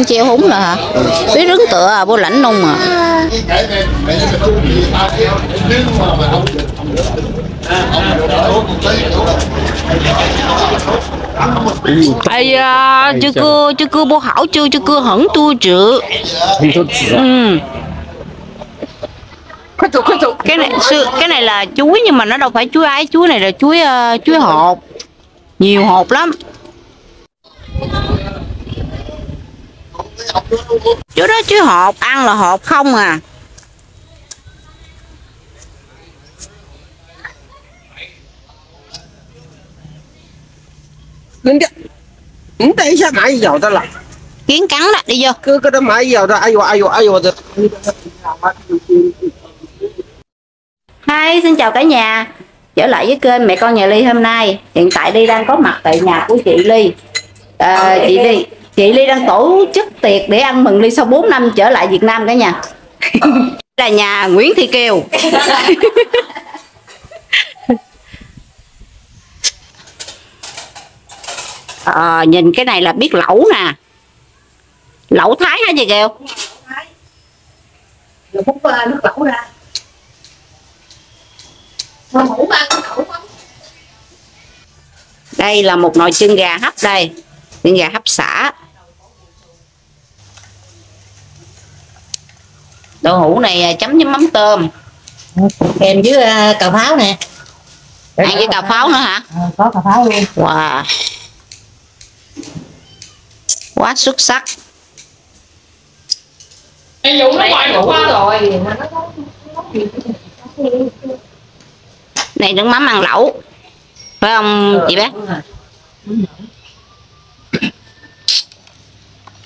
xuân treo húng là hả biết rứng tựa à vô lãnh nung à ai à chưa cưa chưa cưa bố hảo chưa chưa cưa hẳn tu chữ ừ. Cái này sư- cái này là chuối nhưng mà nó đâu phải chuối ấy chuối này là chuối ờ, chuối hột nhiều hột lắm chuối đó chuối hột ăn là hột không à. Nên cái Không thấy sao mãi dầu ta là kiến cắn đó đi vô. Cứ cái đó mãi dầu ta Ai vô ai vô ai vô ta Hi, xin chào cả nhà. Trở lại với kênh Mẹ Con Nhà Ly hôm nay. Hiện tại Ly đang có mặt tại nhà của chị Ly. À, Chị Ly Chị Ly đang tổ chức tiệc để ăn mừng Ly sau 4 năm trở lại Việt Nam cả nhà. Là nhà Nguyễn Thị Kiều. Ờ, nhìn cái này là biết lẩu nè. Lẩu thái hả chị Kiều? Rồi hút uh, nước lẩu ra. Mà hủ ăn cái lẩu đây là một nồi chân gà hấp đây. Chân gà hấp xả đậu hũ này à, chấm với mắm tôm. Kèm với uh, cà pháo nè. Ăn với cà pháo nữa hả? Ờ, có cà pháo luôn. Wow. Quá xuất sắc. Ê, Dụ nó ngoài ngủ qua rồi. Mà nó có này nước mắm ăn lẩu. Phải không chị bé?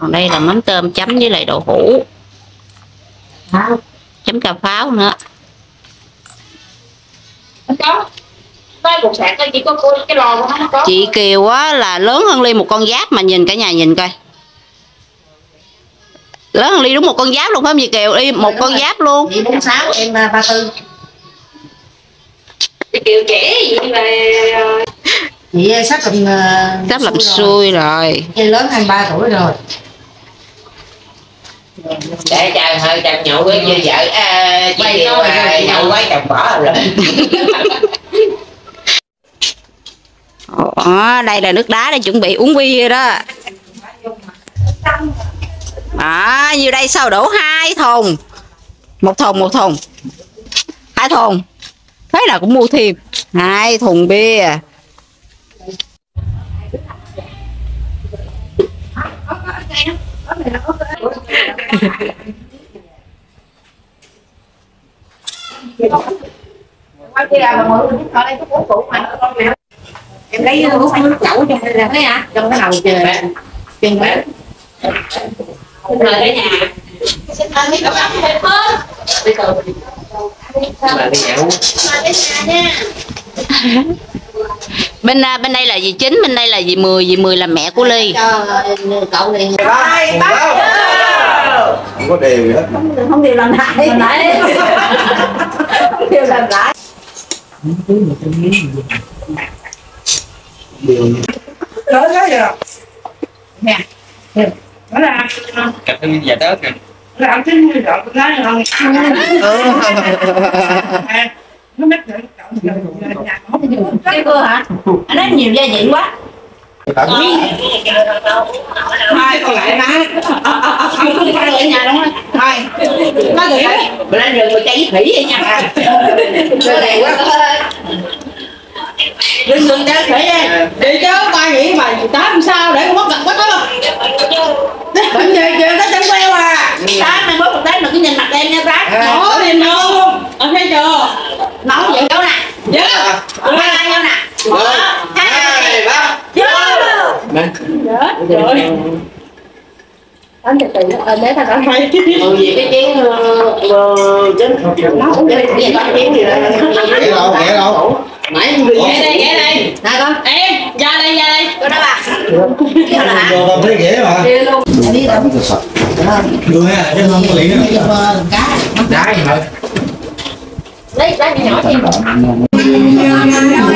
còn đây là mắm tôm chấm với lại đậu hũ pháo. Chấm cà pháo nữa. Nó có. Cái bột sạc chỉ có cái lò của nó có. Chị Kiều á là lớn hơn Ly một con giáp mà nhìn cả nhà nhìn coi. Lớn hơn Ly đúng một con giáp luôn phải không chị Kiều? Ly một con giáp luôn. Chị bốn sáu em uh, ba tư. Chị kiểu trẻ gì mà chị uh, sắp làm uh, sắp làm xui rồi. chị lớn 23 tuổi rồi để chàng hơi chàng nhậu với như vợ. À, chị à, rồi. nhậu quá chồng bỏ rồi. Ồ, đây là nước đá để chuẩn bị uống bia đó. À, như đây? Sao đổ hai thùng? Một thùng một thùng. Hai thùng. Thế nào cũng mua thêm. Hai thùng bia em lấy nước phải lẩu trong đây là cái à trong cái nồi chờ chừng bán rồi cái nhà xin mời mấy cậu ấm thêm hơn từ từ mà đi nhậu bên à, bên đây là dì chính bên đây là dì mười dì mười là mẹ của ly. Cậu này Không có đều gì hết. Không điều làm lại. Làm lại. Không điều làm lại. Đó đó giờ. Nè nó là cặp cái giờ tết kìa. Làm cái như vậy? Nó là nó mất rồi. cái cưa hả? Anh nói nhiều gia vị quá. Hai còn lại má. Không phải. Ở nhà đúng không? Hai Má người đấy bữa nay rừng mà cháy khỉ vậy nha. Trời đẹp quá. Đừng đừng đeo khởi đây Đi chứ ba nghĩ mà tám sao để không mất gặp mất đó. Bệnh gì chuyện nó chẳng queo à. Tám mai mốt một tết đừng có nhìn mặt em nha tám Có thì luôn Nấu vậy đâu nè Dạ hai tay nhau nè Hai ba anh từ từ ờ để ta đã hay ừ gì cái chén ờ, chén nó cũng vậy vậy con chén gì đó Ghé đâu ghé đâu nãy đây ghé đây nè con em ra đây ra đây cô đó bà là hả Vô đâu thấy ghé mà đi luôn đi đâu Đưa ha chứ không có liền cá đá gì thôi lấy đá nhỏ thêm Ăn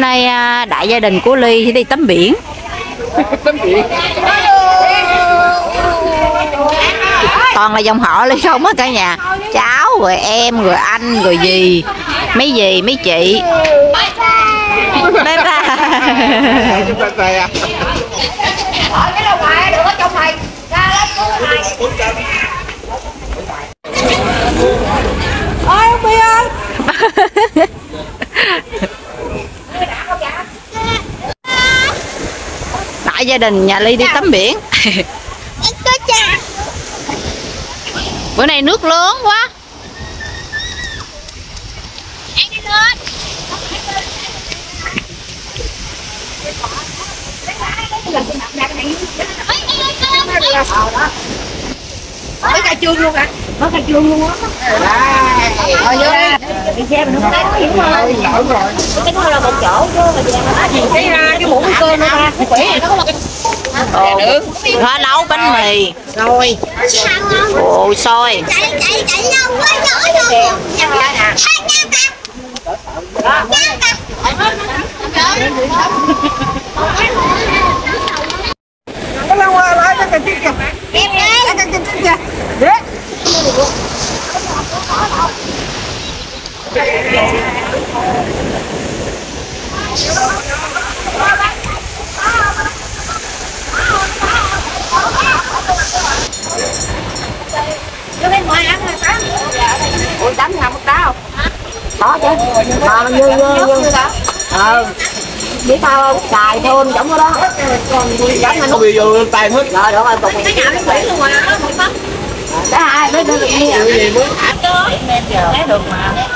hôm nay à, đại gia đình của ly đi tắm biển. Toàn là dòng họ ly không á cả nhà. Cháu rồi em rồi anh rồi gì mấy dì mấy chị. Bye bye. Cái đầu ngoài được ở trong này ra lấy cứu này ôi ông bia ơi gia đình nhà ly đi tắm biển. Bữa nay nước lớn quá. Mới cà chuông luôn hả mới cà chuông luôn á. Rồi vô đây đi xe mình không thấy hiểu rồi. Cái đó là một chỗ chứ mà cái ra cái muỗng cơm nữa ta. Quỷ nó có một cái Ồ, hoa nấu bánh mì. Rồi. Ồ xôi. Chạy chạy chạy lâu ủa tắm làm một tao có chứ mà như như như ờ biết sao không xài thôn giống cái đó giống anh không bị vô tay hết rồi được rồi tục cái nhà nó quỷ luôn tấm cái hai nó được đi à thấy được mà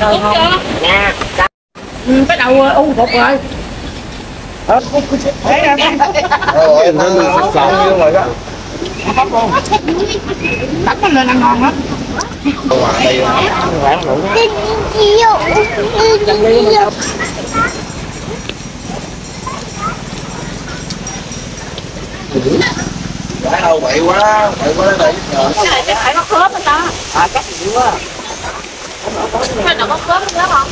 rồi không? nè cái đầu u phục rồi. Rồi. Nó được sạch sạch rồi đó. Tắm lên ăn ngon lắm. Đây quán đủ cái đâu bậy quá bậy quá nhờ cái phải có khớp hết đó à chắc gì quá cái nào có khớp nữa không?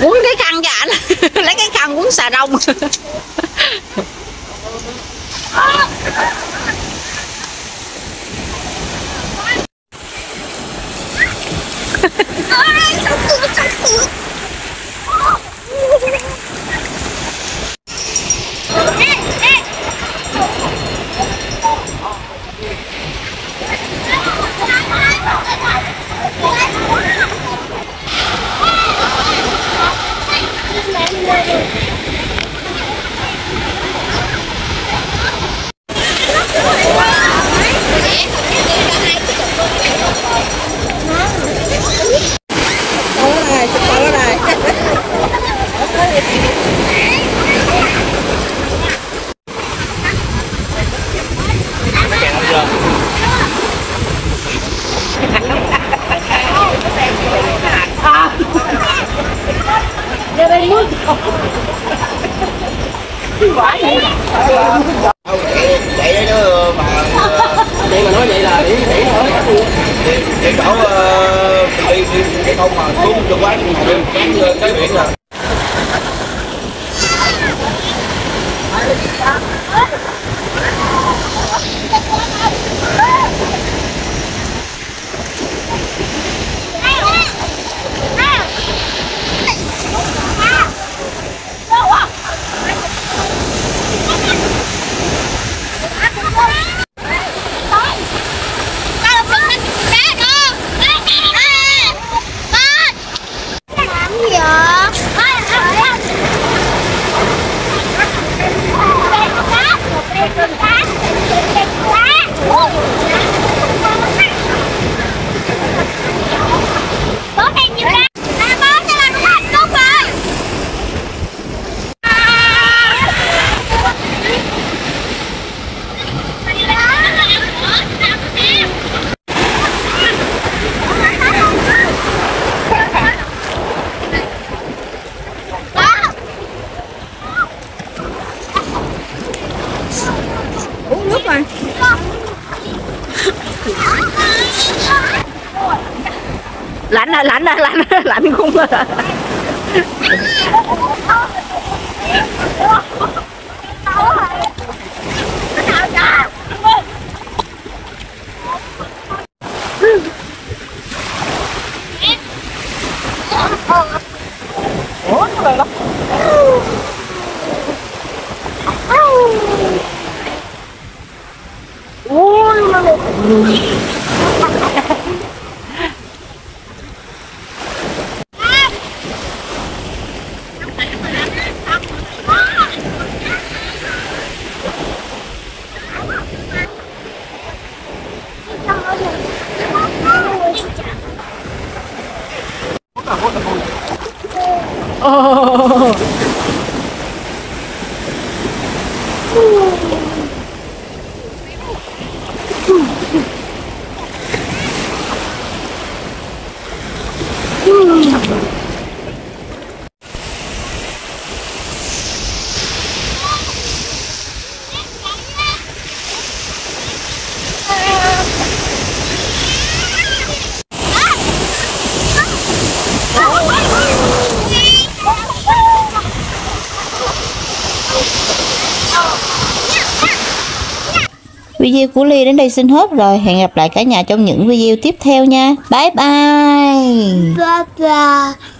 Quấn cái khăn cho anh lấy cái khăn quấn xà rông vậy đó chứ mà vậy mà nói vậy là để để nói đi bảo đi đi cái không mà xuống cho quán ngồi đêm cái biển rồi gì vậy? Bố đang nhiều ra. À, bố sẽ làm thành công rồi. uống nước mà lạnh à lạnh à lạnh à, lạnh không à. 嗯 Video của Ly đến đây xin hết rồi. Hẹn gặp lại cả nhà trong những video tiếp theo nha. Bye bye. Bye bye.